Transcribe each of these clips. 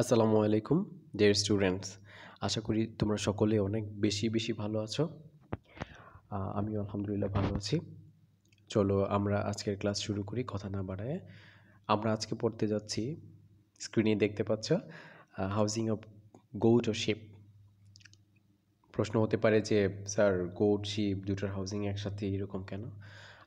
আসসালামু আলাইকুম dear students আশা করি তোমরা সকলে অনেক বেশি বেশি ভালো আছো। আমিও আলহামদুলিল্লাহ ভালো আছি। চলো আমরা আজকের ক্লাস শুরু করি কথা না বাড়ায়। আমরা আজকে পড়তে যাচ্ছি স্ক্রিনে দেখতে পাচ্ছ হাউজিং অফ গোট ও শিপ প্রশ্ন হতে পারে যে, স্যার গোট শিপ দুটোর হাউজিং একসাথে এরকম কেন?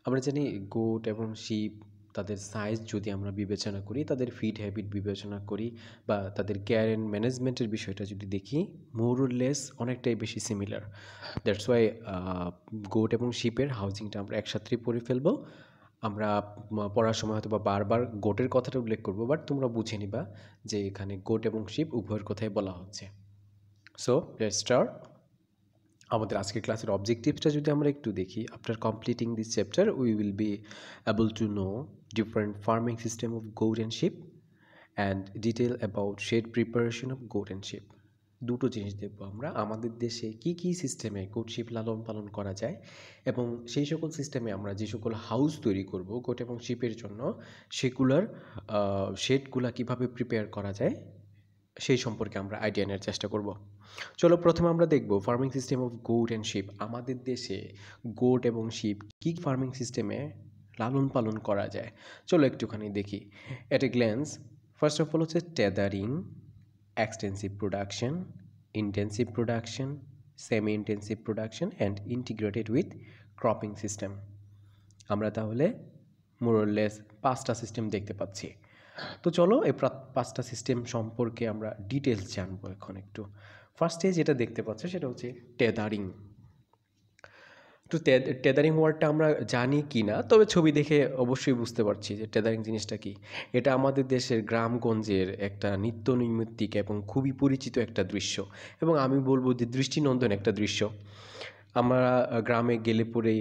আমরা জানি গোট এবং শিপ তাদের সাইজ যদি আমরা বিবেচনা করি, তাদের ফিড হ্যাবিট বিবেচনা করি বা তাদের কেয়ার অ্যান্ড ম্যানেজমেন্টের বিষয়টা যদি দেখি মোরলেস অনেকটাই বেশি সিমিলার দ্যাটস ওয়াই গোট এবং শিপের হাউজিংটা আমরা একসাথেই পড়ে ফেলব। আমরা পড়ার সময় হয়তো বা বারবার গোটের কথাটা উল্লেখ করব বাট তোমরা বুঝে নিবা যে এখানে গোট এবং শিপ উভয়ের কথাই বলা হচ্ছে। সো লেট স্টার্ট আমাদের আজকের ক্লাসের অবজেক্টিভটা যদি আমরা একটু দেখি after completing this chapter we will be able to know different farming system of goat and sheep and detail about shed preparation of goat and sheep দুটো জিনিস দেখব আমরা। আমাদের দেশে কি কি সিস্টেমে শিপ লালন পালন করা যায় এবং সেই সকল সিস্টেমে আমরা যে সকল হাউস তৈরি করব গোট এবং শিপের জন্য, সেগুলার শেডগুলা কীভাবে প্রিপেয়ার করা যায়, সেই সম্পর্কে আমরা আইডিয়া নেওয়ার চেষ্টা করব। চলো প্রথমে আমরা দেখব farming system of goat and sheep আমাদের দেশে গোট এবং শিপ কী ফার্মিং সিস্টেমে লালন পালন করা যায়? চলো একটুখানি দেখি। At a glance first of all হচ্ছে tethering extensive production intensive production semi intensive production and integrated with cropping system আমরা তাহলে মোরলেস পাঁচটা সিস্টেম দেখতে পাচ্ছি। তো চলো এই পাঁচটা সিস্টেম সম্পর্কে আমরা ডিটেলস জানব এখন একটু। ফার্স্টে যেটা দেখতে পাচ্ছ সেটা হচ্ছে টেদারিং তো টেদারিং ওয়ার্ডটা আমরা জানি কি না, তবে ছবি দেখে অবশ্যই বুঝতে পারছি যে টেদারিং জিনিসটা কি। এটা আমাদের দেশের গ্রামগঞ্জের একটা নিত্য নৈমিত্তিক এবং খুবই পরিচিত একটা দৃশ্য এবং আমি বলব যে দৃষ্টিনন্দন একটা দৃশ্য। আমরা গ্রামে গেলে পরে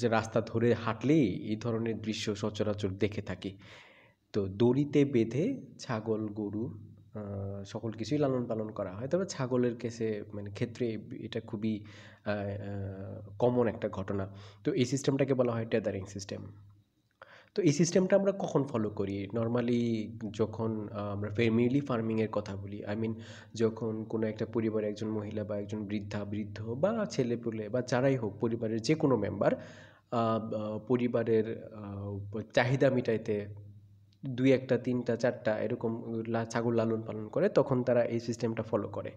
যে রাস্তা ধরে হাঁটলেই এই ধরনের দৃশ্য সচরাচর দেখে থাকি। তো দড়িতে বেঁধে ছাগল, গরু সকল কিছুই লালন পালন করা হয়। তবে ছাগলের কেসে মানে ক্ষেত্রে এটা খুবই কমন একটা ঘটনা। তো এই সিস্টেমটাকে বলা হয় টেদারিং সিস্টেম তো এই সিস্টেমটা আমরা কখন ফলো করি? নর্মালি যখন আমরা ফ্যামিলি ফার্মিংয়ের কথা বলি আই মিন যখন কোনো একটা পরিবারে একজন মহিলা বা একজন বৃদ্ধা, বৃদ্ধ বা ছেলে পেলে বা যারাই হোক, পরিবারের যে কোনো মেম্বার পরিবারের চাহিদা মিটাইতে দুই একটা, তিনটা, চারটা এরকম ছাগল লালন পালন করে, তখন তারা এই সিস্টেমটা ফলো করে।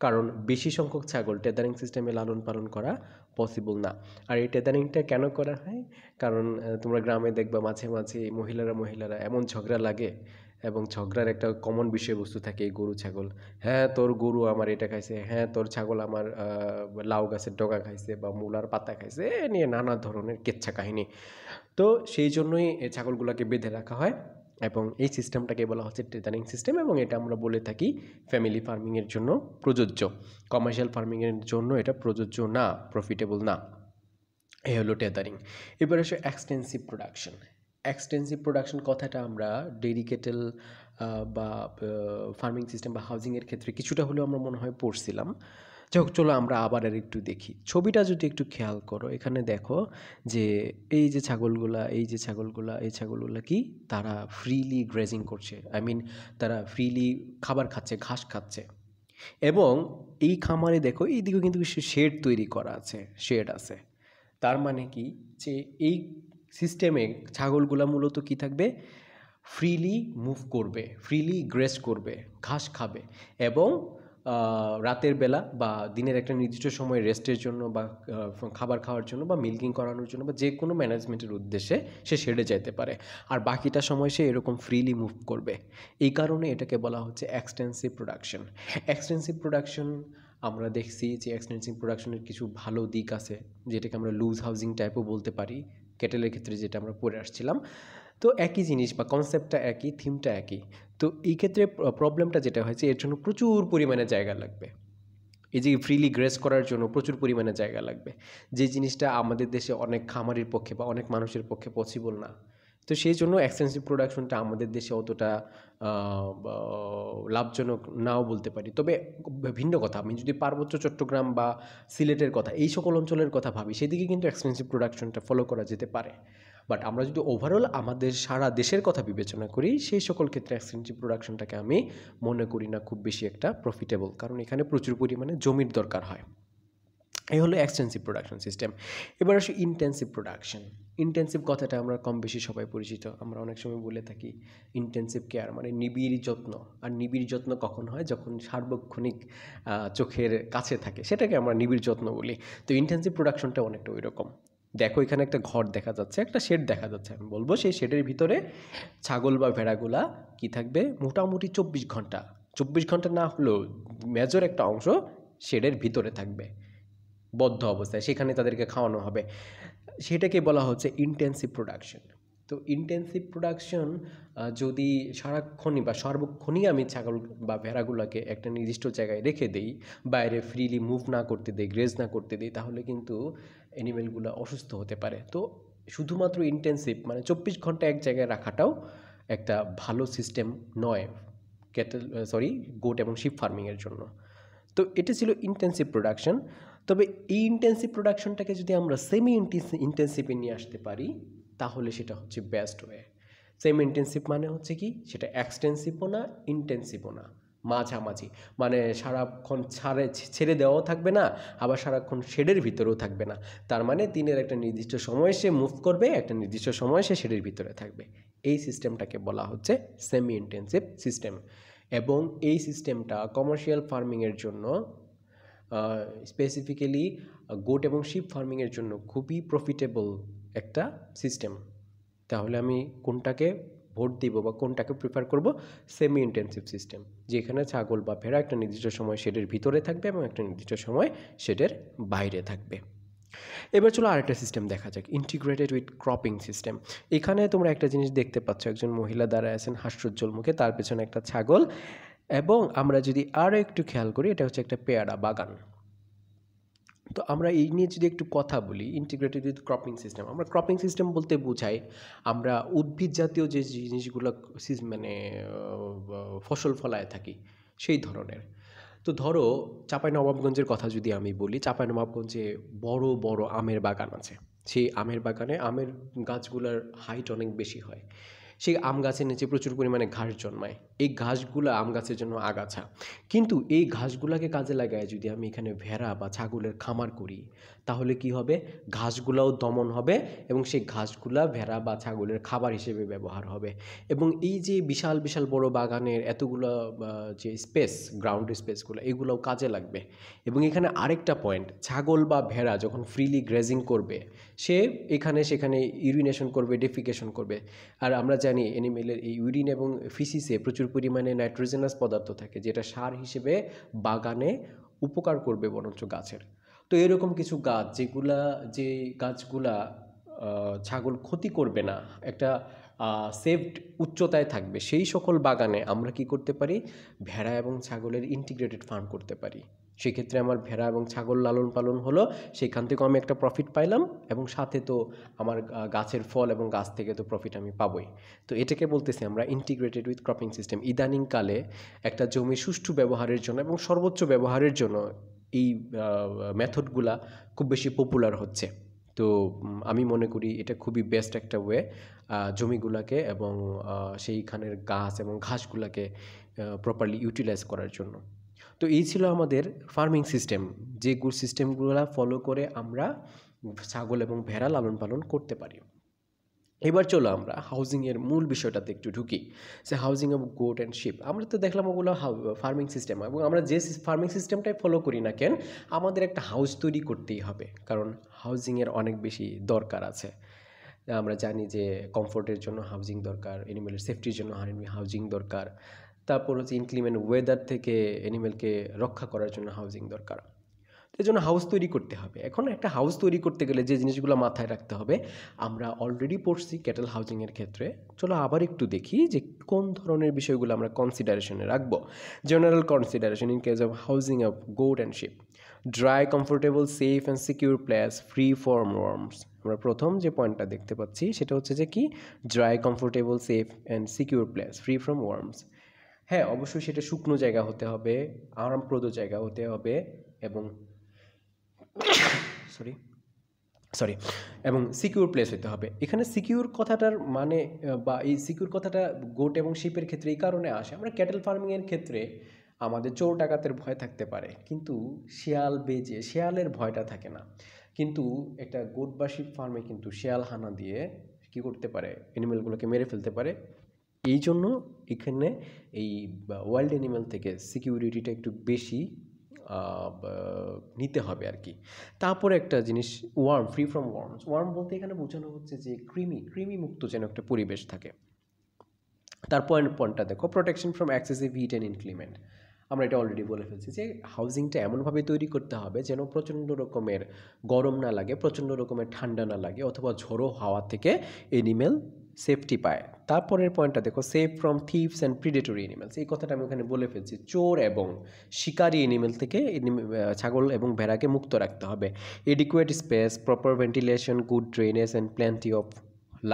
কারণ বেশি সংখ্যক ছাগল টেদারিং সিস্টেমে লালন পালন করা পসিবল না। আর এই টেদারিংটা কেন করা হয়? কারণ তোমরা গ্রামে দেখবা মাঝে মাঝে মহিলারা মহিলারা এমন ঝগড়া লাগে এবং ঝগড়ার একটা কমন বিষয়বস্তু থাকে এই গরু, ছাগল। হ্যাঁ তোর গরু আমার এটা খাইছে হ্যাঁ তোর ছাগল আমার লাউ গাছের ডগা খাইছে বা মূলার পাতা খাইছে, এ নিয়ে নানা ধরনের কেচ্ছা কাহিনী। তো সেই জন্যই এই ছাগলগুলোকে বেঁধে রাখা হয়। এবং এই সিস্টেমটাকে বলা হচ্ছে ট্রেদারিং সিস্টেম এবং এটা আমরা বলে থাকি ফ্যামিলি ফার্মিংয়ের জন্য প্রযোজ্য। কমার্শিয়াল ফার্মিংয়ের জন্য এটা প্রযোজ্য না প্রফিটেবল না। এই হলো টেদারিং এবার আসে এক্সটেন্সিভ প্রোডাকশন এক্সটেন্সিভ প্রোডাকশন কথাটা আমরা ডেডিকেটেল বা ফার্মিং সিস্টেম বা হাউজিংয়ের ক্ষেত্রে কিছুটা হলেও আমরা মনে হয় পড়ছিলাম। যাই চলো আমরা আবার আর একটু দেখি। ছবিটা যদি একটু খেয়াল করো, এখানে দেখো যে এই যে ছাগলগুলা, এই যে ছাগলগুলা, এই ছাগলগুলা কি? তারা ফ্রিলি গ্রেজিং করছে। আই মিন তারা ফ্রিলি খাবার খাচ্ছে, ঘাস খাচ্ছে। এবং এই খামারে দেখো এইদিকেও কিন্তু কিছু শেড তৈরি করা আছে, শেড আছে। তার মানে কি? যে এই সিস্টেমে ছাগলগুলা মূলত কি থাকবে? ফ্রিলি মুভ করবে ফ্রিলি গ্রেস করবে, ঘাস খাবে। এবং রাতের বেলা বা দিনের একটা নির্দিষ্ট সময় রেস্টের জন্য বা খাবার খাওয়ার জন্য বা মিল্কিং করানোর জন্য বা যে কোনো ম্যানেজমেন্টের উদ্দেশ্যে সে সেরে যেতে পারে। আর বাকিটা সময় সে এরকম ফ্রিলি মুভ করবে। এই কারণে এটাকে বলা হচ্ছে এক্সটেন্সিভ প্রোডাকশন এক্সটেন্সিভ প্রোডাকশন আমরা দেখছি যে এক্সটেন্সিভ প্রোডাকশনের কিছু ভালো দিক আছে, যেটাকে আমরা লুজ হাউজিং টাইপও বলতে পারি। কেটেলের ক্ষেত্রে যেটা আমরা পড়ে আসছিলাম। তো একই জিনিস বা কনসেপ্টটা একই থিমটা একই। তো এই ক্ষেত্রে প্রবলেমটা যেটা হয়েছে, এর জন্য প্রচুর পরিমাণে জায়গা লাগবে। এই যে ফ্রিলি গ্রেস করার জন্য প্রচুর পরিমাণে জায়গা লাগবে। যে জিনিসটা আমাদের দেশে অনেক খামারির পক্ষে বা অনেক মানুষের পক্ষে পসিবল না। তো সেই জন্য এক্সটেন্সিভ প্রোডাকশনটা আমাদের দেশে অতটা লাভজনক নাও বলতে পারি। তবে ভিন্ন কথা, আমি যদি পার্বত্য চট্টগ্রাম বা সিলেটের কথা, এই সকল অঞ্চলের কথা ভাবি, সেদিকে কিন্তু এক্সপেন্সিভ প্রোডাকশনটা ফলো করা যেতে পারে। বাট আমরা যদি ওভারঅল আমাদের সারা দেশের কথা বিবেচনা করি, সেই সকল ক্ষেত্রে এক্সটেন্সিভ প্রোডাকশনটাকে আমি মনে করি না খুব বেশি একটা প্রফিটেবল কারণ এখানে প্রচুর পরিমাণে জমির দরকার হয়। এই হলো এক্সটেন্সিভ প্রোডাকশন সিস্টেম এবার আসি ইন্টেন্সিভ প্রোডাকশন ইন্টেন্সিভ কথাটা আমরা কম বেশি সবাই পরিচিত। আমরা অনেক সময় বলে থাকি ইন্টেন্সিভ কেয়ার মানে নিবিড় যত্ন। আর নিবিড় যত্ন কখন হয়? যখন সার্বক্ষণিক চোখের কাছে থাকে। সেটাকে আমরা নিবিড় যত্ন বলি। তো ইন্টেন্সিভ প্রোডাকশনটা অনেকটা ওই রকম দেখো এখানে একটা ঘর দেখা যাচ্ছে, একটা শেড দেখা যাচ্ছে, আমি বলব সেই শেডের ভিতরে ছাগল বা ভেড়াগুলা কি থাকবে? মোটামুটি চব্বিশ ঘণ্টা চব্বিশ ঘণ্টা না হলেও মেজর একটা অংশ শেডের ভিতরে থাকবে, বদ্ধ অবস্থায়, সেখানে তাদেরকে খাওয়ানো হবে। সেটাকে বলা হচ্ছে ইন্টেন্সিভ প্রোডাকশন তো ইন্টেন্সিভ প্রোডাকশন যদি সারাক্ষণই বা সর্বক্ষণই আমি ছাগল বা ভেড়াগুলোকে একটা নির্দিষ্ট জায়গায় রেখে দিই, বাইরে ফ্রিলি মুভ না করতে দিই গ্রেজ না করতে দিই, তাহলে কিন্তু অ্যানিমেলগুলো অসুস্থ হতে পারে। তো শুধুমাত্র ইন্টেন্সিভ মানে চব্বিশ ঘণ্টা এক জায়গায় রাখাটাও একটা ভালো সিস্টেম নয় ক্যাটেল সরি গোট এবং শিপ ফার্মিংয়ের জন্য। তো এটা ছিল ইন্টেন্সিভ প্রোডাকশন তবে এই ইন্টেন্সিভ প্রোডাকশনটাকে যদি আমরা সেমি ইন্টেন্সিভে নিয়ে আসতে পারি, তাহলে সেটা হচ্ছে বেস্ট ওয়ে সেমি ইন্টেন্সিভ মানে হচ্ছে কি? সেটা এক্সটেন্সিভও না ইন্টেন্সিভও না। মাঝামাঝি। মানে সারাক্ষণ ছাড়ে, ছেড়ে দেওয়াও থাকবে না, আবার সারাক্ষণ শেডের ভিতরেও থাকবে না। তার মানে দিনের একটা নির্দিষ্ট সময় সে মুভ করবে, একটা নির্দিষ্ট সময় সে শেডের ভিতরে থাকবে। এই সিস্টেমটাকে বলা হচ্ছে সেমি ইন্টেন্সিভ সিস্টেম এবং এই সিস্টেমটা কমার্শিয়াল ফার্মিংয়ের জন্য স্পেসিফিক্যালি গোট এবং শিপ ফার্মিংয়ের জন্য খুবই প্রফিটেবল একটা সিস্টেম তাহলে আমি কোনটাকে ভোট দিব বা কোনটাকে প্রিফার করব? সেমি ইন্টেন্সিভ সিস্টেম যেখানে ছাগল বা ভেড়া একটা নির্দিষ্ট সময় শেডের ভিতরে থাকবে এবং একটা নির্দিষ্ট সময় শেডের বাইরে থাকবে। এবার চলো আরেকটা সিস্টেম দেখা যাক ইন্টিগ্রেটেড উইথ ক্রপিং সিস্টেম এখানে তোমরা একটা জিনিস দেখতে পাচ্ছ, একজন মহিলা দাঁড়ায় আছেন হাস্যোজ্জ্বল মুখে, তার পেছনে একটা ছাগল এবং আমরা যদি আরও একটু খেয়াল করি, এটা হচ্ছে একটা পেয়ারা বাগান। তো আমরা এই নিয়ে যদি একটু কথা বলি ইন্টিগ্রেটেড উইথ ক্রপিং সিস্টেম আমরা ক্রপিং সিস্টেম বলতে বোঝাই আমরা উদ্ভিদ জাতীয় যে জিনিসগুলো মানে ফসল ফলায় থাকি, সেই ধরনের। তো ধরো নবাবগঞ্জের কথা যদি আমি বলি নবাবগঞ্জে বড় বড় আমের বাগান আছে। সেই আমের বাগানে আমের গাছগুলোর হাইট অনেক বেশি হয়। সেই আম গাছের নিচে প্রচুর পরিমাণে ঘাস জন্মায়। এই ঘাসগুলো আম গাছের জন্য আগাছা। কিন্তু এই ঘাসগুলাকে কাজে লাগায় যদি আমি এখানে ভেড়া বা ছাগলের খামার করি তাহলে কি হবে? ঘাসগুলাও দমন হবে এবং সেই ঘাসগুলা ভেড়া বা ছাগলের খাবার হিসেবে ব্যবহার হবে। এবং এই যে বিশাল বিশাল বড় বাগানের এতগুলো যে স্পেস, গ্রাউন্ড স্পেসগুলো, এগুলোও কাজে লাগবে। এবং এখানে আরেকটা পয়েন্ট, ছাগল বা ভেড়া যখন ফ্রিলি গ্রেজিং করবে, সে এখানে, সেখানে ইউরিনেশন করবে, ডেফিকেশন করবে। আর আমরা জানি অ্যানিমেলের এই ইউরিন এবং ফিসিসে প্রচুর পরিমাণে নাইট্রোজেনাস পদার্থ থাকে, যেটা সার হিসেবে বাগানে উপকার করবে বরঞ্চ গাছের। তো এরকম কিছু গাছ যেগুলা, যে গাছগুলা ছাগল ক্ষতি করবে না, একটা সেফড উচ্চতায় থাকবে, সেই সকল বাগানে আমরা কি করতে পারি? ভেড়া এবং ছাগলের ইন্টিগ্রেটেড ফার্ম করতে পারি। সেক্ষেত্রে আমার ভেড়া এবং ছাগল লালন পালন হলো, সেখান থেকেও আমি একটা প্রফিট পাইলাম এবং সাথে তো আমার গাছের ফল এবং গাছ থেকে তো প্রফিট আমি পাবই। তো এটাকে বলতেছি আমরা ইন্টিগ্রেটেড উইথ ক্রপিং সিস্টেম ইদানিংকালে একটা জমি সুষ্ঠু ব্যবহারের জন্য এবং সর্বোচ্চ ব্যবহারের জন্য এই মেথডগুলা খুব বেশি পপুলার হচ্ছে। তো আমি মনে করি এটা খুবই বেস্ট একটা ওয়ে জমিগুলাকে এবং সেইখানের গাছ এবং ঘাসগুলাকে প্রপারলি ইউটিলাইজ করার জন্য। তো এই ছিল আমাদের ফার্মিং সিস্টেম যে সিস্টেমগুলো ফলো করে আমরা ছাগল এবং ভেড়া লালন পালন করতে পারি। এবার চলো আমরা হাউজিংয়ের মূল বিষয়টাতে একটু ঢুকি। সে housing of goat and sheep আমরা তো দেখলাম ওগুলো ফার্মিং সিস্টেম এবং আমরা যে ফার্মিং সিস্টেমটাই ফলো করি না কেন, আমাদের একটা হাউস তৈরি করতেই হবে, কারণ হাউজিংয়ের অনেক বেশি দরকার আছে। আমরা জানি যে কমফোর্টের জন্য হাউজিং দরকার এনিমেলের সেফটির জন্য হাউজিং দরকার, তারপর হচ্ছে ইনক্লিমেন্ট ওয়েদার থেকে অ্যানিমেলকে রক্ষা করার জন্য হাউজিং দরকার। এই জন্য হাউস তৈরি করতে হবে। এখন একটা হাউস তৈরি করতে গেলে যে জিনিসগুলো মাথায় রাখতে হবে, আমরা অলরেডি পড়ছি ক্যাটেল হাউজিংয়ের ক্ষেত্রে। চলো আবার একটু দেখি যে কোন ধরনের বিষয়গুলো আমরা কনসিডারেশনে রাখব। General consideration in case of housing of goat and sheep dry comfortable safe and secure place free from worms আমরা প্রথম যে পয়েন্টটা দেখতে পাচ্ছি, সেটা হচ্ছে যে কি? Dry comfortable safe and secure place free from worms হ্যাঁ অবশ্যই সেটা শুকনো জায়গা হতে হবে, আরামপ্রদ জায়গা হতে হবে এবং সরি সরি এবং সিকিউর প্লেস হতে হবে। এখানে সিকিউর কথাটার মানে বা এই সিকিউর কথাটা গোট এবং শিপের ক্ষেত্রে এই কারণে আসে। আমরা ক্যাটেল ফার্মিংয়ের ক্ষেত্রে আমাদের চোর ডাকাতের ভয় থাকতে পারে। কিন্তু শিয়াল বেজে শিয়ালের ভয়টা থাকে না। কিন্তু একটা গোট বা শিপ ফার্মে কিন্তু শিয়াল হানা দিয়ে কী করতে পারে? অ্যানিমেলগুলোকে মেরে ফেলতে পারে। এই জন্য এখানে এই ওয়াইল্ড অ্যানিমেল থেকে সিকিউরিটিটা একটু বেশি নিতে হবে আর কি। তারপরে একটা জিনিস worm free from worms worm বলতে এখানে বোঝানো হচ্ছে যে ক্রিমি ক্রিমি মুক্ত যেন একটা পরিবেশ থাকে। তার পয়েন্ট পয়েন্টটা দেখো protection from excessive heat and inclement আমরা এটা অলরেডি বলে ফেলছি যে হাউজিংটা এমনভাবে তৈরি করতে হবে যেন প্রচণ্ড রকমের গরম না লাগে, প্রচণ্ড রকমের ঠান্ডা না লাগে, অথবা ঝোড়ো হাওয়া থেকে এনিমেল সেফটি পায়। তারপরের পয়েন্টটা দেখো safe from thieves and predatory animals এই কথাটা আমি ওখানে বলে ফেলছি। চোর এবং শিকারি এনিমেল থেকে ছাগল এবং ভেড়াকে মুক্ত রাখতে হবে। Adequate space proper ventilation good drainage and plenty of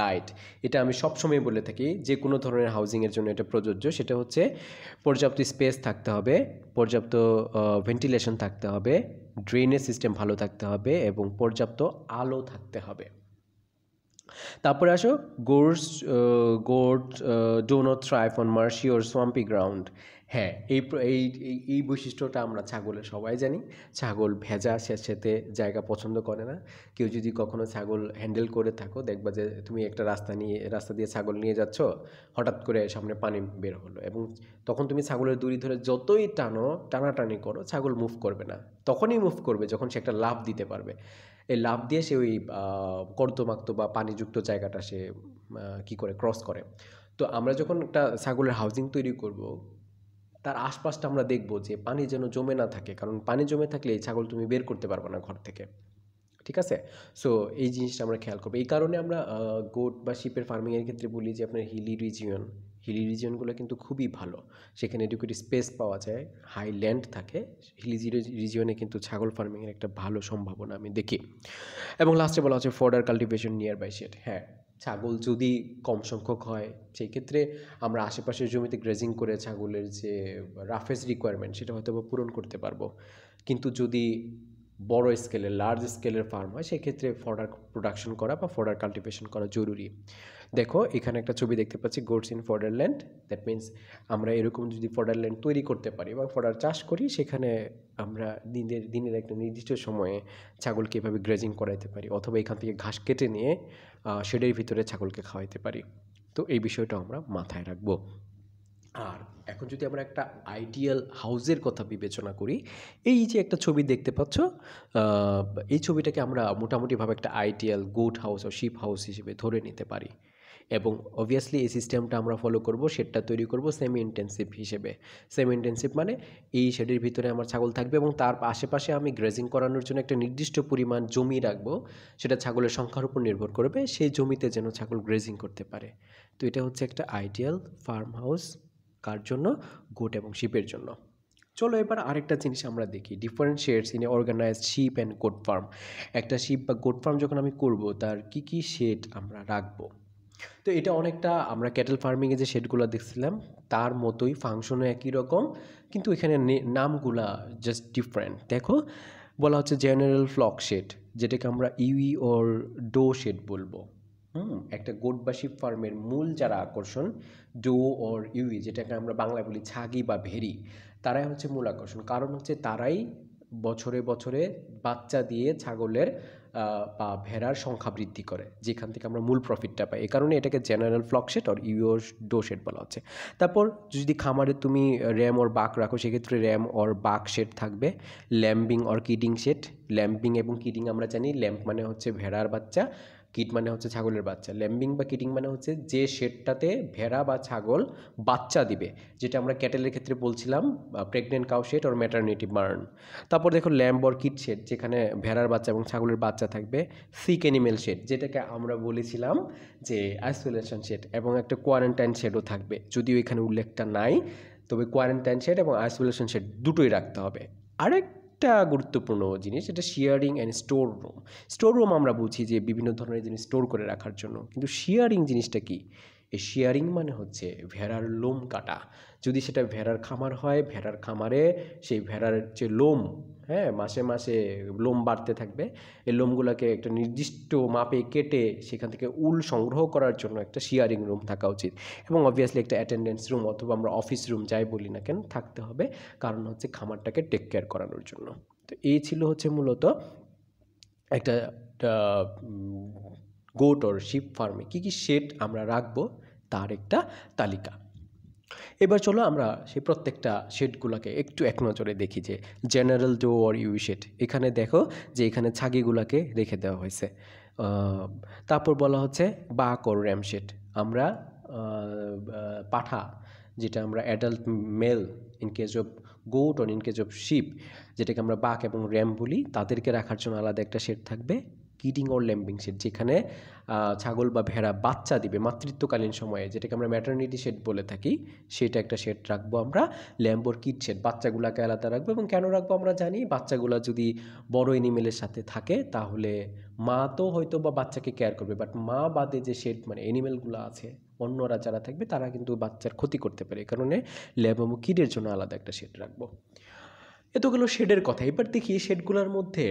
light এটা আমি সবসময় বলে থাকি, যে কোনো ধরনের হাউজিংয়ের জন্য এটা প্রযোজ্য। সেটা হচ্ছে পর্যাপ্ত স্পেস থাকতে হবে, পর্যাপ্ত ভেন্টিলেশন থাকতে হবে ড্রেনেজ সিস্টেম ভালো থাকতে হবে এবং পর্যাপ্ত আলো থাকতে হবে। তারপরে আসো goats goats do not thrive on marshy or swampy ground হ্যাঁ এই এই, এই- বৈশিষ্ট্যটা আমরা ছাগলের সবাই জানি। ছাগল ভেজা স্যাঁতস্যাঁতে জায়গা পছন্দ করে না। কেউ যদি কখনো ছাগল হ্যান্ডেল করে থাকো, দেখবা যে তুমি একটা রাস্তা নিয়ে, রাস্তা দিয়ে ছাগল নিয়ে যাচ্ছ, হঠাৎ করে সামনে পানি বের হলো এবং তখন তুমি ছাগলের দড়ি ধরে যতই টানো, টানাটানি করো, ছাগল মুভ করবে না। তখনই মুভ করবে যখন সে একটা লাভ দিতে পারবে। লাভ দিয়ে সে ওই কর্দমাক্ত বা পানিযুক্ত জায়গাটা সে কি করে ক্রস করে। তো আমরা যখন একটা ছাগলের হাউজিং তৈরি করব, তার আশপাশটা আমরা দেখব যে পানি যেন জমে না থাকে, কারণ পানি জমে থাকলে এই ছাগল তুমি বের করতে পারবে না ঘর থেকে। ঠিক আছে? সো এই জিনিসটা আমরা খেয়াল করব। এই কারণে আমরা গোট বা শিপের ফার্মিংয়ের ক্ষেত্রে বলি যে আপনার হিলি রিজিয়ন হিলি রিজিয়নগুলো কিন্তু খুবই ভালো। সেখানে এডুকেটিভ স্পেস পাওয়া যায় হাই ল্যান্ড থাকে হিলি রিজিয়নে কিন্তু ছাগল ফার্মিংয়ের একটা ভালো সম্ভাবনা আমি দেখি। এবং লাস্টে বলা হচ্ছে fodder cultivation nearby set হ্যাঁ ছাগল যদি কম সংখ্যক হয়, সেই ক্ষেত্রে আমরা আশেপাশের জমিতে গ্রেজিং করে ছাগলের যে রাফেজ রিকোয়ারমেন্ট সেটা হয়তো বা পূরণ করতে পারব। কিন্তু যদি বড় স্কেলের লার্জ স্কেলের ফার্ম হয়, সেক্ষেত্রে ফডার প্রোডাকশন করা বা ফডার কাল্টিভেশন করা জরুরি। দেখো, এখানে একটা ছবি দেখতে পাচ্ছি goats in fodder land that means আমরা এরকম যদি ফডারল্যান্ড তৈরি করতে পারি বা ফডার চাষ করি, সেখানে আমরা দিনের দিনের একটা নির্দিষ্ট সময়ে ছাগলকে এভাবে গ্রেজিং করাইতে পারি অথবা এখান থেকে ঘাস কেটে নিয়ে শেডের ভিতরে ছাগলকে খাওয়াইতে পারি। তো এই বিষয়টা আমরা মাথায় রাখব। আর এখন যদি আমরা একটা আইডিয়াল হাউজের কথা বিবেচনা করি, এই যে একটা ছবি দেখতে পাচ্ছ এই ছবিটাকে আমরা মোটামুটিভাবে একটা আইডিয়াল গুড হাউস ও শিপ হাউস হিসেবে ধরে নিতে পারি। এবং অবভিয়াসলি এই সিস্টেমটা আমরা ফলো করব শেডটা তৈরি করব সেমি ইন্টেন্সিভ হিসেবে। সেমি ইন্টেন্সিভ মানে এই শেডের ভিতরে আমার ছাগল থাকবে এবং তার আশেপাশে আমি গ্রেজিং করানোর জন্য একটা নির্দিষ্ট পরিমাণ জমি রাখব, সেটা ছাগলের সংখ্যার উপর নির্ভর করবে, সেই জমিতে যেন ছাগল গ্রেজিং করতে পারে। তো এটা হচ্ছে একটা আইডিয়াল ফার্ম হাউস কার জন্য? গোট এবং শিপের জন্য। চলো এবার আরেকটা জিনিস আমরা দেখি। Different sheds in organized sheep and goat farm একটা শিপ বা গোট ফার্ম যখন আমি করব, তার কি কি শেড আমরা রাখব? তো এটা অনেকটা আমরা ক্যাটেল ফার্মিংয়ে যে শেডগুলো দেখছিলাম, তার মতোই ফাংশনও একই রকম, কিন্তু এখানে নামগুলা জাস্ট ডিফারেন্ট দেখো, বলা হচ্ছে জেনারেল ফ্লক শেড যেটাকে আমরা ইউই ওর ডো শেড বলব। হুম, একটা গোট বা শিপ ফার্মের মূল যারা আকর্ষণ ডো ওর ইউই, যেটাকে আমরা বাংলায় বলি ছাগি বা ভেরি তারাই হচ্ছে মূল আকর্ষণ। কারণ হচ্ছে তারাই বছরে বছরে বাচ্চা দিয়ে ছাগলের বা ভেড়ার সংখ্যা বৃদ্ধি করে, যেখান থেকে আমরা মূল প্রফিটটা পাই। এ কারণে এটাকে জেনারেল ফ্লকশেট আর ইউও ডোশেট বলা হচ্ছে। তারপর যদি খামারে তুমি র্যাম ওর বাক রাখো, সেক্ষেত্রে র্যাম ওর বাক শেড থাকবে। Lambing or kidding shed lambing এবং কিডিং আমরা জানি। ল্যাম্প মানে হচ্ছে ভেড়ার বাচ্চা। কিট মানে হচ্ছে ছাগলের বাচ্চা। ল্যাম্বিং বা কিটিং মানে হচ্ছে যে শেডটাতে ভেড়া বা ছাগল বাচ্চা দিবে, যেটা আমরা ক্যাটেলের ক্ষেত্রে বলছিলাম pregnant cow shed or maternity barn তারপর দেখো ল্যাম্ব অর কিট শেড যেখানে ভেড়ার বাচ্চা এবং ছাগলের বাচ্চা থাকবে সিক অ্যানিমেল শেড যেটাকে আমরা বলেছিলাম যে আইসোলেশন শেড এবং একটা কোয়ারেন্টাইন শেডও থাকবে। যদিও এখানে উল্লেখটা নাই, তবে কোয়ারেন্টাইন শেড এবং আইসোলেশন শেড দুটোই রাখতে হবে। আরেকটা গুরুত্বপূর্ণ জিনিস এটা sharing and store room store room আমরা বুঝি যে বিভিন্ন ধরনের জিনিস স্টোর করে রাখার জন্য। কিন্তু শেয়ারিং জিনিসটা কি? এই শেয়ারিং মানে হচ্ছে ভেড়ার লোম কাটা। যদি সেটা ভেড়ার খামার হয়, ভেড়ার খামারে সেই ভেড়ার যে লোম হ্যাঁ মাসে মাসে লোম বাড়তে থাকবে। এই লোমগুলোকে একটা নির্দিষ্ট মাপে কেটে সেখান থেকে উল সংগ্রহ করার জন্য একটা শিয়ারিং রুম থাকা উচিত। এবং অবভিয়াসলি একটা অ্যাটেন্ডেন্স রুম অথবা আমরা অফিস রুম যাই বলি না কেন, থাকতে হবে। কারণ হচ্ছে খামারটাকে টেক কেয়ার করানোর জন্য। তো এই ছিল হচ্ছে মূলত একটা গোট ওর শিপ ফার্মে কী কী শেড আমরা রাখব, তার একটা তালিকা। এবার চলো আমরা সেই প্রত্যেকটা শেডগুলোকে একটু এক নজরে দেখি যে general doe or ewe shed. এখানে দেখো যে এখানে ছাগিগুলোকে রেখে দেওয়া হয়েছে। তারপর বলা হচ্ছে বাক ওর র্যাম শেড। আমরা পাঠা, যেটা আমরা adult male in case of goat and in case of sheep যেটাকে আমরা বাক এবং র্যাম বলি, তাদেরকে রাখার জন্য আলাদা একটা শেড থাকবে কিডিং ওর ল্যাম্বিং শেড, যেখানে ছাগল বা ভেড়া বাচ্চা দিবে মাতৃত্বকালীন সময়ে, যেটাকে আমরা ম্যাটার্নিটি শেড বলে থাকি, সেটা একটা শেড রাখব আমরা, ল্যাম্বোর কিট শেড বাচ্চাগুলোকে আলাদা রাখব এবং কেন রাখব আমরা জানি, বাচ্চাগুলো যদি বড় এনিমেলের সাথে থাকে, তাহলে মা তো হয়তো বা বাচ্চাকে কেয়ার করবে বাট মা বাদে যে শেড মানে এনিমেলগুলো আছে, অন্যরা যারা থাকবে, তারা কিন্তু বাচ্চার ক্ষতি করতে পারে, এই কারণে ল্যাব এবং জন্য আলাদা একটা শেড রাখব। এত গেলো শেডের কথা, এবার দেখি শেডগুলোর মধ্যে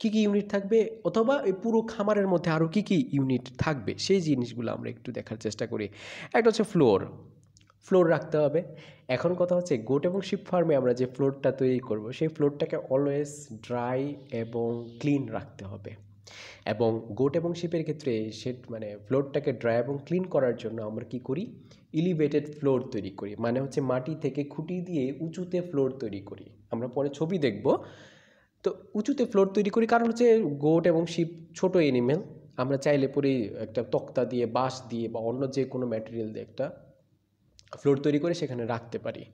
কী কী ইউনিট থাকবে? অথবা এই পুরো খামারের মধ্যে আরও কী কী ইউনিট থাকবে? সেই জিনিসগুলো আমরা একটু দেখার চেষ্টা করি। একটা হচ্ছে ফ্লোর ফ্লোর রাখতে হবে। এখন কথা হচ্ছে গোট এবং শিপ ফার্মে আমরা যে ফ্লোরটা তৈরি করব, সেই ফ্লোরটাকে অলওয়েজ ড্রাই এবং ক্লিন রাখতে হবে। এবং গোট এবং শিপের ক্ষেত্রে সে মানে ফ্লোরটাকে ড্রাই এবং ক্লিন করার জন্য আমরা কি করি? ইলিভেটেড ফ্লোর তৈরি করি। মানে হচ্ছে মাটি থেকে খুঁটি দিয়ে উঁচুতে ফ্লোর তৈরি করি। আমরা পরে ছবি দেখব। তো উঁচুতে ফ্লোর তৈরি করি। কারণ হচ্ছে গোট এবং শিপ ছোট এনিমেল আমরা চাইলে পরে একটা তক্তা দিয়ে, বাঁশ দিয়ে বা অন্য যে কোনো ম্যাটেরিয়াল দিয়ে একটা ফ্লোর তৈরি করে সেখানে রাখতে পারি।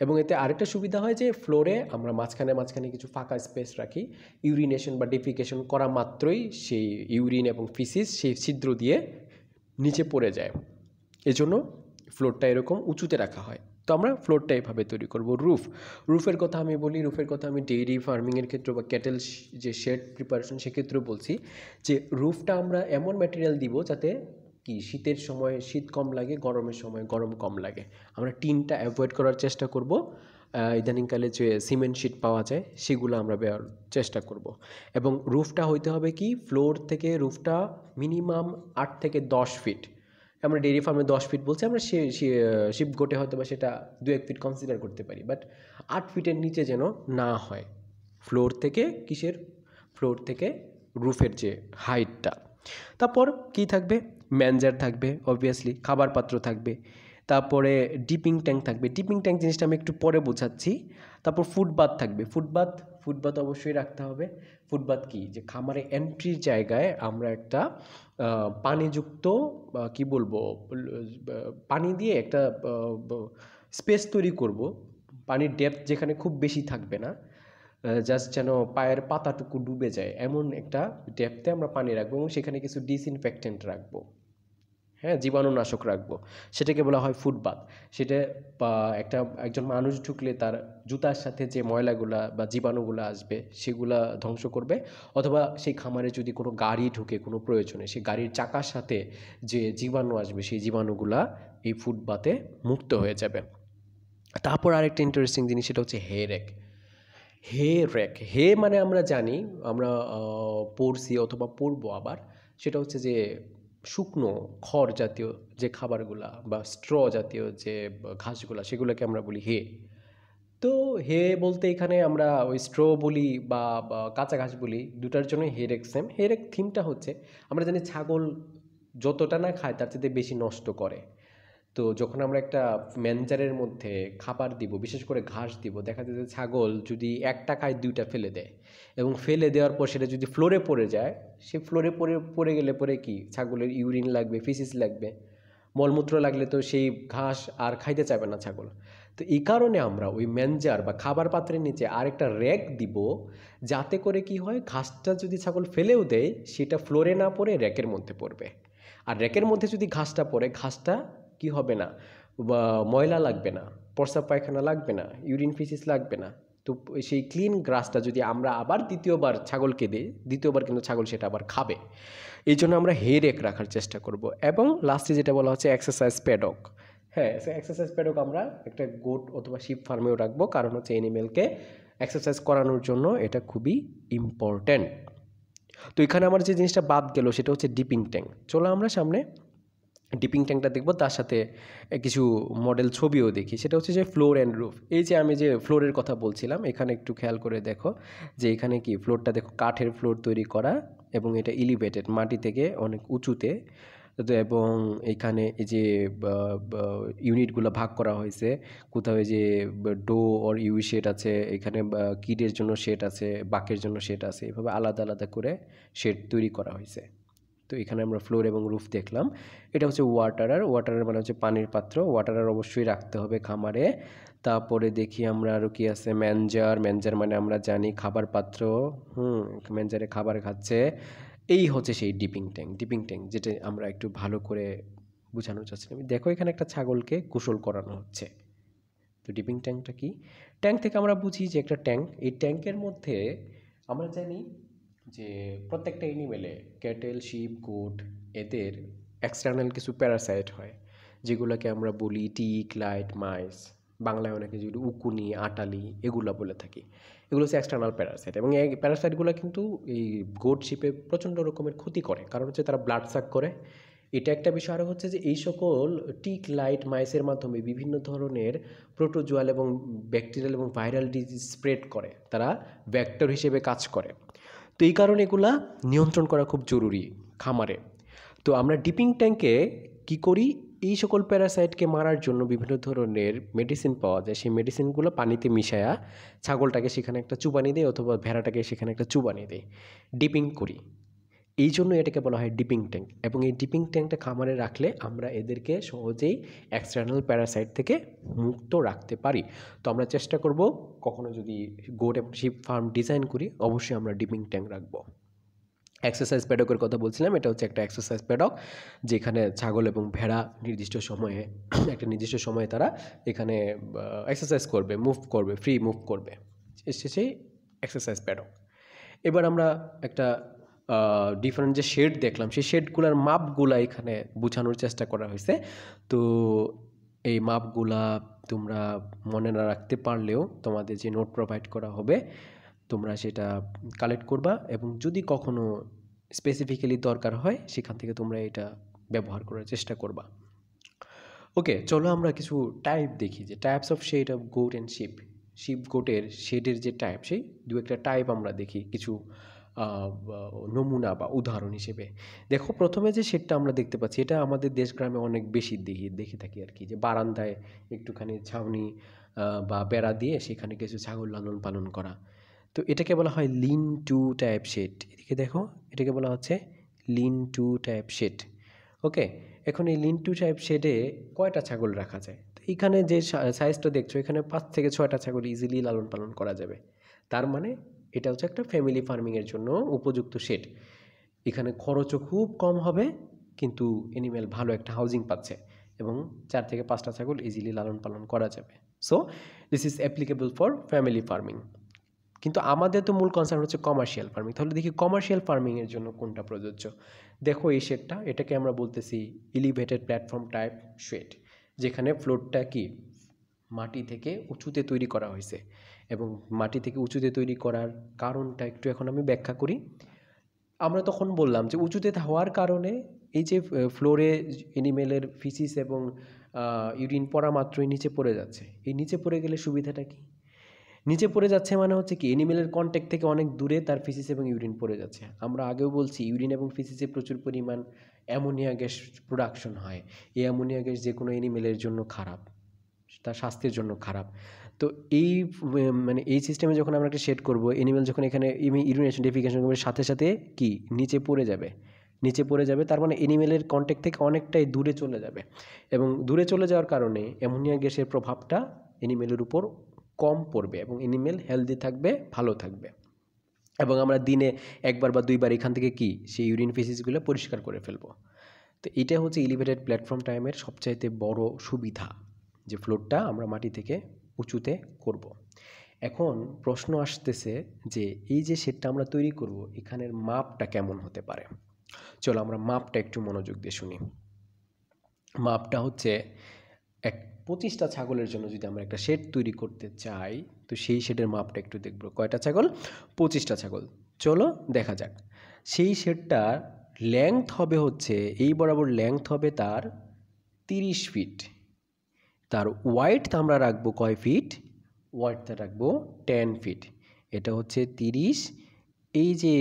এবং এতে আরেকটা সুবিধা হয় যে ফ্লোরে আমরা মাঝখানে মাঝখানে কিছু ফাঁকা স্পেস রাখি। ইউরিনেশন বা ডিফিকেশন করা মাত্রই সেই ইউরিন এবং ফিসিস সেই ছিদ্র দিয়ে নিচে পড়ে যায়। এজন্য ফ্লোরটা এরকম উঁচুতে রাখা হয়। তো আমরা ফ্লোরটা এভাবে তৈরি করব রুফ রুফের কথা আমি বলি রুফের কথা আমি ডেইরি ফার্মিংয়ের ক্ষেত্রে বা ক্যাটেল যে শেড প্রিপারেশন সেক্ষেত্রেও বলছি যে রুফটা আমরা এমন ম্যাটেরিয়াল দিব যাতে কি শীতের সময় শীত কম লাগে, গরমের সময় গরম কম লাগে। আমরা টিনটা অ্যাভয়েড করার চেষ্টা করব। ইদানিংকালে যে সিমেন্ট শিট পাওয়া যায় সেগুলো আমরা বের চেষ্টা করব। এবং রুফটা হইতে হবে কি ফ্লোর থেকে রুফটা মিনিমাম আট থেকে দশ ফিট আমরা ডেয়ারি ফার্মে দশ ফিট বলছি, আমরা শিপ গোটে হয়তো বা সেটা দু এক ফিট কনসিডার করতে পারি। বাট আট ফিটের নিচে যেন না হয় ফ্লোর থেকে কিসের? ফ্লোর থেকে রুফের যে হাইটটা তারপর কি থাকবে? ম্যানজার থাকবে অবভিয়াসলি খাবার পাত্র থাকবে। তারপরে ডিপিং ট্যাঙ্ক থাকবে। ডিপিং ট্যাঙ্ক জিনিসটা আমি একটু পরে বোঝাচ্ছি। তারপর ফুটবাথ থাকবে। ফুটবাথ ফুটবাথ অবশ্যই রাখতে হবে। ফুটবাথ কি? যে খামারে এন্ট্রির জায়গায় আমরা একটা পানিযুক্ত কি বলব পানি দিয়ে একটা স্পেস তৈরি করব। পানির ডেপথ যেখানে খুব বেশি থাকবে না। জাস্ট যেন পায়ের পাতাটুকু ডুবে যায়। এমন একটা ডেপথে আমরা পানি রাখব এবং সেখানে কিছু ডিসইনফেক্টেন্ট রাখব। হ্যাঁ জীবাণুনাশক রাখব। সেটাকে বলা হয় ফুটবাথ সেটা একটা, একজন মানুষ ঢুকলে তার জুতার সাথে যে ময়লাগুলা বা জীবাণুগুলো আসবে, সেগুলা ধ্বংস করবে। অথবা সেই খামারে যদি কোনো গাড়ি ঢুকে, কোনো প্রয়োজনে, সেই গাড়ির চাকার সাথে যে জীবাণু আসবে, সেই জীবাণুগুলা এই ফুটবাতে মুক্ত হয়ে যাবে। তারপর আরেকটা ইন্টারেস্টিং জিনিস, সেটা হচ্ছে হে রেক হে রেক হে মানে আমরা জানি, আমরা পড়ছি অথবা পড়ব আবার। সেটা হচ্ছে যে শুকনো খড় জাতীয় যে খাবারগুলা বা স্ট্র জাতীয় যে ঘাসগুলা, সেগুলোকে আমরা বলি হে। তো হে বলতে এখানে আমরা ওই স্ট্র বলি বা কাঁচা ঘাস বলি, দুটার জন্যই হেরেক সেম হেরেক থিমটা হচ্ছে, আমরা জানি ছাগল যতটা না খায় তার চেয়ে বেশি নষ্ট করে। তো যখন আমরা একটা ম্যানজারের মধ্যে খাবার দিব, বিশেষ করে ঘাস দিব, দেখা যায় যে ছাগল যদি একটা খায় দুইটা ফেলে দেয় এবং ফেলে দেওয়ার পর সেটা যদি ফ্লোরে পড়ে যায়, সে ফ্লোরে পড়ে পড়ে গেলে পরে কি? ছাগলের ইউরিন লাগবে ফিসিস লাগবে, মলমূত্র লাগলে তো সেই ঘাস আর খাইতে চাইবে না ছাগল। তো এই কারণে আমরা ওই ম্যানজার বা খাবার পাত্রের নিচে আরেকটা র্যাক দিব, যাতে করে কি হয়? ঘাসটা যদি ছাগল ফেলেও দেয়, সেটা ফ্লোরে না পড়ে র্যাকের মধ্যে পড়বে। আর র্যাকের মধ্যে যদি ঘাসটা পড়ে, ঘাসটা কি হবে না? ময়লা লাগবে না প্রস্রাব পায়খানা লাগবে না, ইউরিন ফিসিস লাগবে না। তো সেই ক্লিন গ্রাসটা যদি আমরা আবার দ্বিতীয়বার ছাগলকে দিই, দ্বিতীয়বার কিন্তু ছাগল সেটা আবার খাবে। এই জন্য আমরা হে রেক রাখার চেষ্টা করব এবং লাস্টে যেটা বলা হচ্ছে এক্সারসাইজ প্যাডক হ্যাঁ এক্সারসাইজ প্যাডক আমরা একটা গোট অথবা শিপ ফার্মেও রাখব, কারণ হচ্ছে এনিমেলকে এক্সারসাইজ করানোর জন্য এটা খুবই ইম্পর্ট্যান্ট তো এখানে আমার যে জিনিসটা বাদ গেল, সেটা হচ্ছে ডিপিং ট্যাঙ্ক চলো আমরা সামনে ডিপিং ট্যাঙ্কটা দেখব, তার সাথে কিছু মডেল ছবিও দেখি। সেটা হচ্ছে যে ফ্লোর অ্যান্ড রুফ এই যে আমি যে ফ্লোরের কথা বলছিলাম, এখানে একটু খেয়াল করে দেখো যে এখানে কি ফ্লোরটা দেখো কাঠের ফ্লোর তৈরি করা এবং এটা ইলিভেটেড মাটি থেকে অনেক উঁচুতে। এবং এখানে এই যে ইউনিটগুলো ভাগ করা হয়েছে। কোথাও যে ডো অর ইউ শেড আছে, এখানে কিডের জন্য শেড আছে, বাকের জন্য শেড আছে। এভাবে আলাদা আলাদা করে শেড তৈরি করা হয়েছে। তো এখানে আমরা ফ্লোর এবং রুফ দেখলাম। এটা হচ্ছে ওয়াটারার ওয়াটারার মানে হচ্ছে পানির পাত্র। ওয়াটারার অবশ্যই রাখতে হবে খামারে। তারপরে দেখি আমরা আরও কি আছে? ম্যানজার ম্যানজার মানে আমরা জানি খাবার পাত্র। হুম ম্যানজারে খাবার খাচ্ছে। এই হচ্ছে সেই ডিপিং ট্যাঙ্ক ডিপিং ট্যাঙ্ক যেটা আমরা একটু ভালো করে বোঝানো চাচ্ছিলাম। দেখো এখানে একটা ছাগলকে গোসল করানো হচ্ছে। তো ডিপিং ট্যাঙ্কটা কি? ট্যাঙ্ক থেকে আমরা বুঝি যে একটা ট্যাঙ্ক এই ট্যাঙ্কের মধ্যে আমরা জানি যে প্রত্যেকটা এনিমেলে ক্যাটেল শিপ গোট এদের এক্সটার্নাল কিছু প্যারাসাইট হয়, যেগুলোকে আমরা বলি টিক লাইট মাইস বাংলায় অনেকে যেগুলো উকুনি, আটালি এগুলো বলে থাকি, এগুলো হচ্ছে এক্সটার্নাল প্যারাসাইট এবং এই প্যারাসাইটগুলো কিন্তু এই গোট শিপে প্রচণ্ড রকমের ক্ষতি করে। কারণ হচ্ছে তারা ব্লাড সাক করে। এটা একটা বিষয়। আরও হচ্ছে যে এই সকল টিক লাইট মাইসের মাধ্যমে বিভিন্ন ধরনের প্রোটোজোয়াল এবং ব্যাকটেরিয়াল এবং ভাইরাল ডিজিজ স্প্রেড করে। তারা ভ্যাক্টর হিসেবে কাজ করে। তো এই কারণে এগুলা নিয়ন্ত্রণ করা খুব জরুরি খামারে। তো আমরা ডিপিং ট্যাঙ্কে কি করি? এই সকল প্যারাসাইটকে মারার জন্য বিভিন্ন ধরনের মেডিসিন পাওয়া যায়। সেই মেডিসিনগুলো পানিতে মিশায়া ছাগলটাকে সেখানে একটা চুবানি দেয় অথবা ভেড়াটাকে সেখানে একটা চুবানি দেয়। ডিপিং করি। এই জন্য এটাকে বলা হয় ডিপিং ট্যাঙ্ক এবং এই ডিপিং ট্যাঙ্কটা খামারে রাখলে আমরা এদেরকে সহজেই এক্সটার্নাল প্যারাসাইট থেকে মুক্ত রাখতে পারি। তো আমরা চেষ্টা করব কখনো যদি গোট এবং শিপ ফার্ম ডিজাইন করি, অবশ্যই আমরা ডিপিং ট্যাঙ্ক রাখব। এক্সারসাইজ প্যাডকের কথা বলছিলাম, এটা হচ্ছে একটা এক্সারসাইজ প্যাডক যেখানে ছাগল এবং ভেড়া নির্দিষ্ট সময়ে, একটা নির্দিষ্ট সময়ে তারা এখানে এক্সারসাইজ করবে মুভ করবে ফ্রি মুভ করবে। সেই এক্সারসাইজ প্যাডক এবার আমরা একটা ডিফারেন্ট যে শেড দেখলাম, সেই শেডগুলোর মাপগুলা এখানে বোঝানোর চেষ্টা করা হয়েছে। তো এই মাপগুলা তোমরা মনে না রাখতে পারলেও তোমাদের যে নোট প্রোভাইড করা হবে, তোমরা সেটা কালেক্ট করবা এবং যদি কখনো স্পেসিফিক্যালি দরকার হয়, সেখান থেকে তোমরা এটা ব্যবহার করার চেষ্টা করবা। ওকে চলো আমরা কিছু টাইপ দেখি যে types of shed of goat and sheep sheep গোটের শেডের যে টাইপ সেই দু একটা টাইপ আমরা দেখি। কিছু নমুনা বা উদাহরণ হিসেবে। দেখো, প্রথমে যে শেডটা আমরা দেখতে পাচ্ছি, এটা আমাদের দেশ গ্রামে অনেক বেশি দেখি, দেখে থাকি আর কি। যে বারান্দায় একটুখানি ছাউনি বা বেড়া দিয়ে সেখানে কিছু ছাগল লালন পালন করা। তো এটাকে বলা হয় লিন টু টাইপ শেড এদিকে দেখো, এটাকে বলা হচ্ছে lean to type shed okay, এখন এই লিন টু টাইপ শেডে কয়টা ছাগল রাখা যায়? তো এখানে যে সাইজটা দেখছ, এখানে পাঁচ থেকে ছয়টা ছাগল ইজিলি লালন পালন করা যাবে। তার মানে এটা হচ্ছে একটা ফ্যামিলি ফার্মিংয়ের জন্য উপযুক্ত শেড এখানে খরচও খুব কম হবে, কিন্তু এনিম্যাল ভালো একটা হাউজিং পাচ্ছে এবং চার থেকে পাঁচটা ছাগল ইজিলি লালন পালন করা যাবে। So this is applicable for family farming কিন্তু আমাদের তো মূল কনসার্ন হচ্ছে কমার্শিয়াল ফার্মিং তাহলে দেখি কমার্শিয়াল ফার্মিংয়ের জন্য কোনটা প্রযোজ্য? দেখো এই শেডটা এটাকে আমরা বলতেছি ইলিভেটেড প্ল্যাটফর্ম টাইপ শেড যেখানে ফ্লোরটা কি? মাটি থেকে উঁচুতে তৈরি করা হয়েছে। এবং মাটি থেকে উঁচুতে তৈরি করার কারণটা একটু এখন আমি ব্যাখ্যা করি। আমরা তখন বললাম যে উঁচুতে হওয়ার কারণে এই যে ফ্লোরে এনিমেলের ফিসিস এবং ইউরিন পড়া মাত্রই নিচে পড়ে যাচ্ছে। এই নিচে পড়ে গেলে সুবিধাটা কি? নিচে পড়ে যাচ্ছে মানে হচ্ছে কি এনিমেলের কন্ট্যাক্ট থেকে অনেক দূরে তার ফিসিস এবং ইউরিন পড়ে যাচ্ছে। আমরা আগেও বলছি, ইউরিন এবং ফিসিসে প্রচুর পরিমাণ অ্যামোনিয়া গ্যাস প্রোডাকশন হয়। এই অ্যামোনিয়া গ্যাস যে কোনো এনিমেলের জন্য খারাপ, তার স্বাস্থ্যের জন্য খারাপ। তো এই মানে এই সিস্টেমে যখন আমরা একটা সেট করব এনিমেল যখন এখানে ইউরিনেশন ডেফিকেশন করবে, সাথে সাথে কি? নিচে পড়ে যাবে। নিচে পড়ে যাবে, তার মানে এনিমেলের কন্ট্যাক্ট থেকে অনেকটাই দূরে চলে যাবে। এবং দূরে চলে যাওয়ার কারণে অ্যামোনিয়া গ্যাসের প্রভাবটা এনিমেলের উপর কম পড়বে এবং এনিমেল হেলদি থাকবে, ভালো থাকবে। এবং আমরা দিনে একবার বা দুইবার এখান থেকে কি? সেই ইউরিন ফেসিসগুলো পরিষ্কার করে ফেলব। তো এটা হচ্ছে এলিভেটেড প্ল্যাটফর্ম টাইমের সবচাইতে বড় সুবিধা, যে ফ্লোরটা আমরা মাটি থেকে উঁচুতে করব। এখন প্রশ্ন আসতেছে যে এই যে সেটটা আমরা তৈরি করব, এখানের মাপটা কেমন হতে পারে? চলো আমরা মাপটা একটু মনোযোগ দিয়ে শুনি। মাপটা হচ্ছে এক পঁচিশটা ছাগলের জন্য যদি আমরা একটা শেড তৈরি করতে চাই, তো সেই শেডের মাপটা একটু দেখব। কয়টা ছাগল? পঁচিশটা ছাগল। চলো দেখা যাক। সেই শেডটার লেংথ হবে হচ্ছে, এই বরাবর লেংথ হবে তার তিরিশ ফিট তার ওয়াইট আমরা রাখব কয় ফিট ওয়াইটটা রাখব টেন ফিট এটা হচ্ছে তিরিশ। এই যে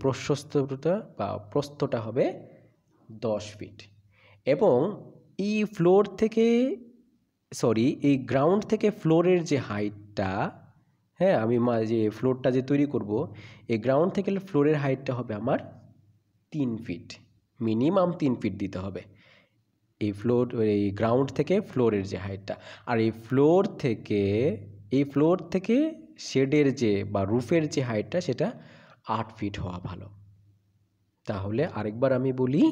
প্রশস্তটা বা প্রস্তটা হবে দশ ফিট এবং এই ফ্লোর থেকে সরি এই গ্রাউন্ড থেকে ফ্লোরের যে হাইটটা হ্যাঁ আমি মা, যে ফ্লোরটা যে তৈরি করব, এই গ্রাউন্ড থেকে ফ্লোরের হাইটটা হবে আমার তিন ফিট মিনিমাম তিন ফিট দিতে হবে। এই ফ্লোর এই গ্রাউন্ড থেকে ফ্লোরের যে হাইটটা আর এই ফ্লোর থেকে, এই ফ্লোর থেকে শেডের যে বা রুফের যে হাইটটা সেটা আট ফিট হওয়া ভালো। তাহলে আরেকবার আমি বলি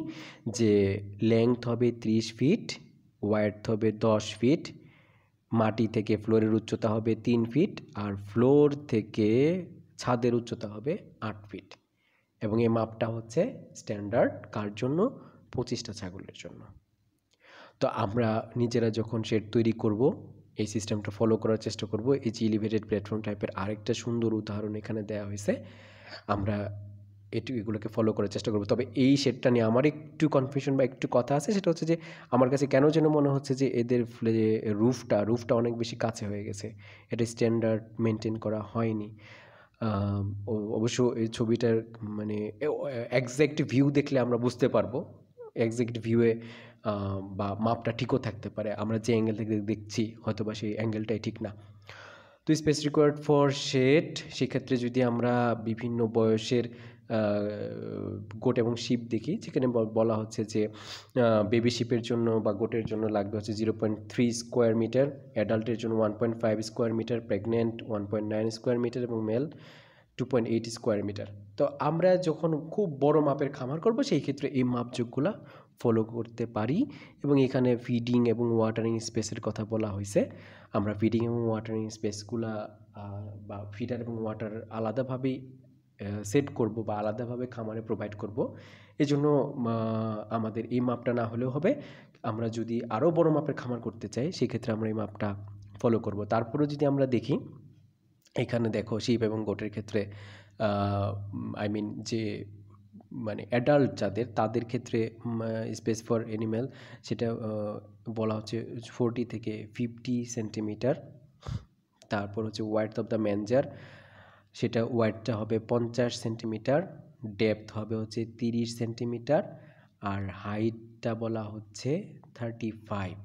যে লেংথ হবে ত্রিশ ফিট ওয়াইড হবে দশ ফিট মাটি থেকে ফ্লোরের উচ্চতা হবে তিন ফিট আর ফ্লোর থেকে ছাদের উচ্চতা হবে আট ফিট এবং এই মাপটা হচ্ছে স্ট্যান্ডার্ড কার জন্য? পঁচিশটা ছাগলের জন্য। তো আমরা নিজেরা যখন শেড তৈরি করব, এই সিস্টেমটা ফলো করার চেষ্টা করব, এই যে এলিভেটেড প্ল্যাটফর্ম টাইপের আরেকটা সুন্দর উদাহরণ এখানে দেওয়া হয়েছে, আমরা এটু, এগুলোকে ফলো করার চেষ্টা করব। তবে এই শেডটা নিয়ে আমার একটু কনফিউশন বা একটু কথা আছে, সেটা হচ্ছে যে, আমার কাছে কেন যেন মনে হচ্ছে যে, এদের রুফটা রুফটা অনেক বেশি কাছে হয়ে গেছে। এটা স্ট্যান্ডার্ড মেনটেন করা হয়নি। অবশ্য এই ছবিটার মানে একজ্যাক্ট ভিউ দেখলে আমরা বুঝতে পারব। একজ্যাক্ট ভিউয়ে বা মাপটা ঠিকও থাকতে পারে। আমরা যে অ্যাঙ্গেল থেকে দেখছি হয়তো বা সেই অ্যাঙ্গেলটাই ঠিক না। তো স্পেস রিকোয়ার্ড ফর শেড সেক্ষেত্রে যদি আমরা বিভিন্ন বয়সের গোট এবং শিপ দেখি, যেখানে বলা হচ্ছে যে বেবি শিপের জন্য বা গোটের জন্য লাগবে হচ্ছে zero point three square metre অ্যাডাল্টের জন্য one point five square metre pregnant one point nine square metre এবং male two point eight square metre তো আমরা যখন খুব বড় মাপের খামার করব, সেই ক্ষেত্রে এই মাপযোগগুলো ফলো করতে পারি এবং এখানে ফিডিং এবং ওয়াটারিং স্পেসের কথা বলা হয়েছে। আমরা ফিডিং এবং ওয়াটারিং স্পেসগুলা বা ফিডার এবং ওয়াটার আলাদাভাবেই সেট করব বা আলাদাভাবে খামারে প্রোভাইড করব। এজন্য আমাদের এই মাপটা না হলেও হবে। আমরা যদি আরও বড় মাপের খামার করতে চাই, সেক্ষেত্রে আমরা এই মাপটা ফলো করব। তারপরেও যদি আমরা দেখি, এখানে দেখো শিপ এবং গোটের ক্ষেত্রে আই মিন যে মানে অ্যাডাল্ট যাদের, তাদের ক্ষেত্রে স্পেস ফর অ্যানিম্যাল সেটা বলা হচ্ছে ফোরটি থেকে ফিফটি সেন্টিমিটার তারপর হচ্ছে ওয়াইড অফ দ্য ম্যানজার সেটা ওয়াইডটা হবে পঞ্চাশ সেন্টিমিটার ডেপথ হবে হচ্ছে তিরিশ সেন্টিমিটার আর হাইটটা বলা হচ্ছে thirty five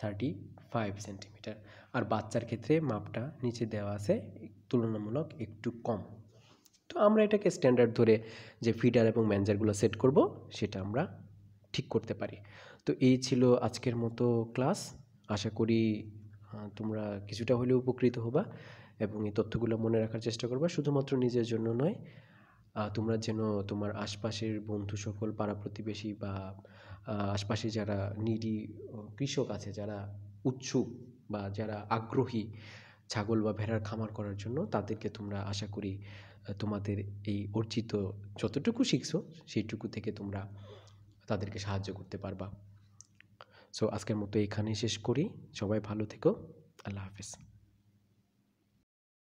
thirty five centimetre আর বাচ্চার ক্ষেত্রে মাপটা নিচে দেওয়া আছে, তুলনামূলক একটু কম। তো আমরা এটাকে স্ট্যান্ডার্ড ধরে যে ফিডার এবং ম্যানেজারগুলো সেট করব, সেটা আমরা ঠিক করতে পারি। তো এই ছিল আজকের মতো ক্লাস আশা করি তোমরা কিছুটা হলেও উপকৃত হবা এবং এই তথ্যগুলো মনে রাখার চেষ্টা করবা, শুধুমাত্র নিজের জন্য নয় তোমরা যেন তোমার আশপাশের বন্ধু সকল, পাড়া প্রতিবেশী বা আশপাশে যারা নিডি কৃষক আছে, যারা উৎসুক বা যারা আগ্রহী ছাগল বা ভেড়ার খামার করার জন্য, তাদেরকে তোমরা আশা করি তোমাদের এই অর্জিত যতটুকু শিখছো, সেইটুকু থেকে তোমরা তাদেরকে সাহায্য করতে পারবা। সো আজকের মতো এখানেই শেষ করি। সবাই ভালো থেকো। আল্লাহ হাফিজ।